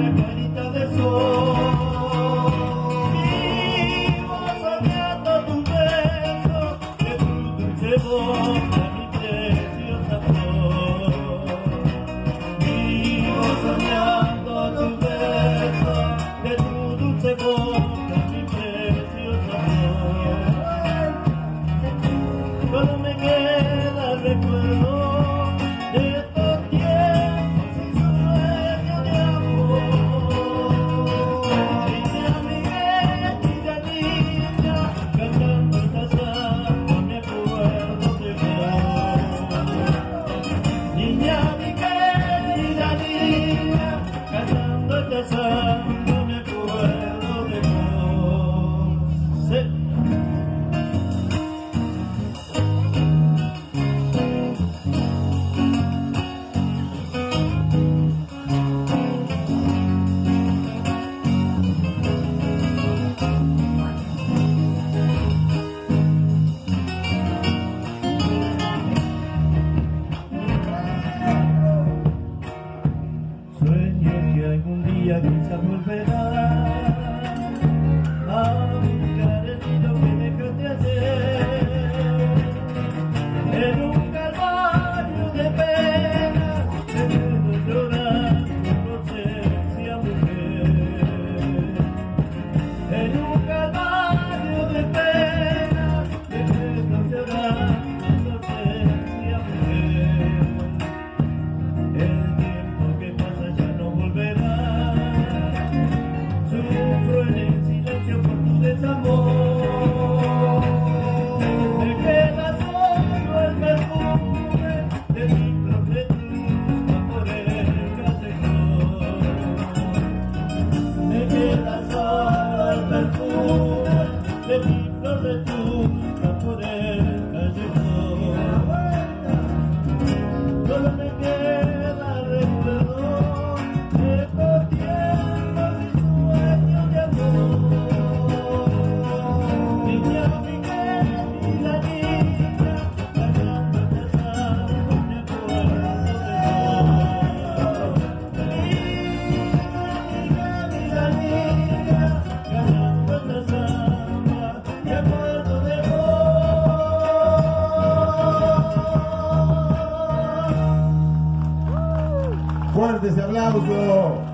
Thank you. Algún día quizás volverá ese aplauso.